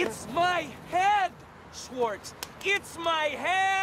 It's my head, Schwartz. It's my head!